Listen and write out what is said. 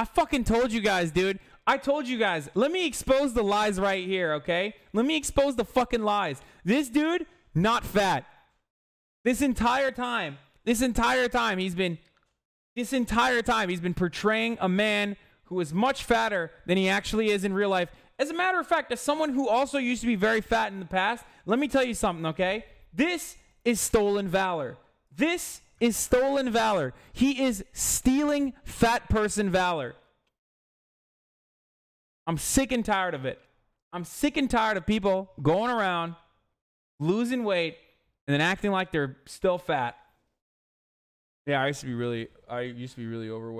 I fucking told you guys, dude. I told you guys. Let me expose the lies right here, okay? Let me expose the fucking lies. This dude, not fat. This entire time, this entire time, he's been, this entire time, he's been portraying a man who is much fatter than he actually is in real life. As a matter of fact, as someone who also used to be very fat in the past, let me tell you something, okay? This is stolen valor. This is stolen valor. He is stealing fat person valor. I'm sick and tired of it. I'm sick and tired of people going around losing weight and then acting like they're still fat. Yeah, I used to be really I used to be really overweight.